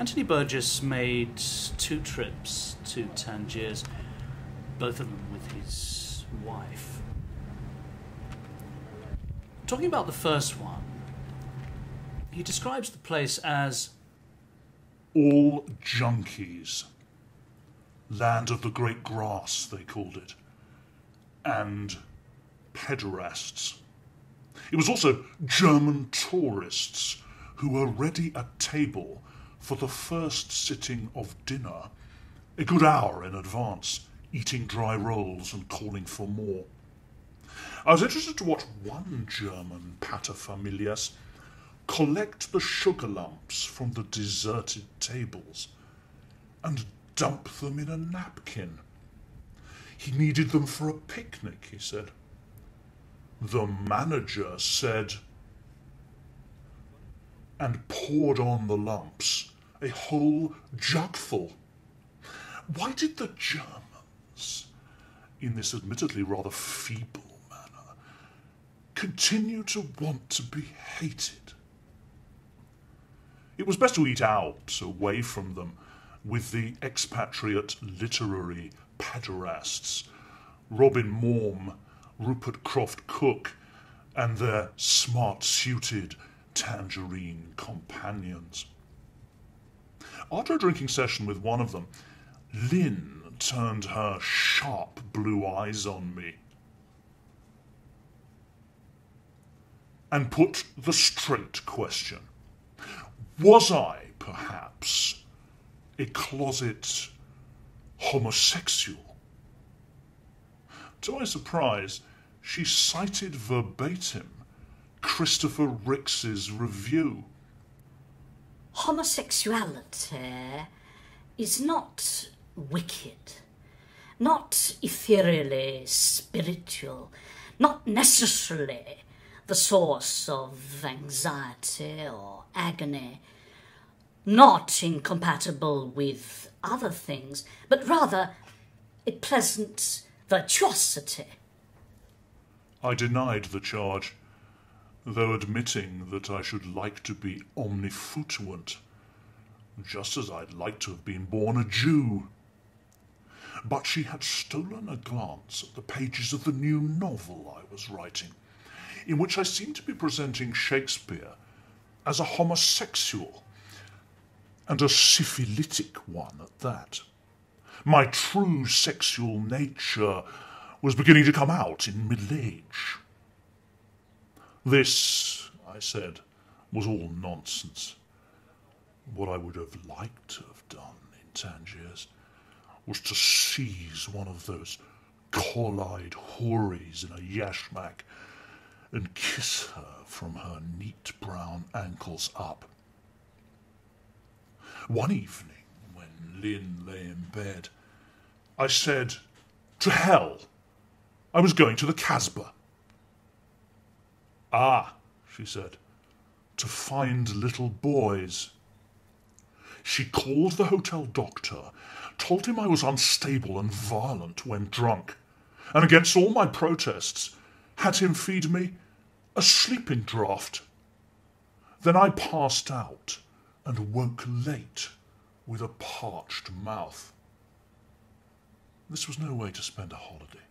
Anthony Burgess made two trips to Tangiers, both of them with his wife. Talking about the first one, he describes the place as all junkies. Land of the Great Grass, they called it. And pederasts. It was also German tourists who were ready at table for the first sitting of dinner, a good hour in advance, eating dry rolls and calling for more. I was interested to watch one German paterfamilias collect the sugar lumps from the deserted tables and dump them in a napkin. He needed them for a picnic, he said. The manager said, and poured on the lumps, a whole jugful. Why did the Germans, in this admittedly rather feeble manner, continue to want to be hated? It was best to eat out, away from them, with the expatriate literary pederasts, Robin Maugham, Rupert Croft-Cooke, and their smart suited tangerine companions. After a drinking session with one of them, Lynne turned her sharp blue eyes on me and put the straight question Was I, perhaps, a closet homosexual? To my surprise, she cited verbatim Christopher Ricks's review. Homosexuality is not wicked, not ethereally spiritual, not necessarily the source of anxiety or agony, not incompatible with other things, but rather a pleasant virtuosity. I denied the charge, though admitting that I should like to be omnifutuant, just as I'd like to have been born a Jew. But she had stolen a glance at the pages of the new novel I was writing, in which I seemed to be presenting Shakespeare as a homosexual, and a syphilitic one at that. My true sexual nature was beginning to come out in middle age. This, I said, was all nonsense. What I would have liked to have done in Tangiers was to seize one of those kohl-eyed houris in a yashmak and kiss her from her neat brown ankles up. One evening, when Lynne lay in bed, I said, To hell! I was going to the Casbah. Ah, she said, to find little boys. She called the hotel doctor, told him I was unstable and violent when drunk, and against all my protests, had him feed me a sleeping draught. Then I passed out and woke late with a parched mouth. This was no way to spend a holiday.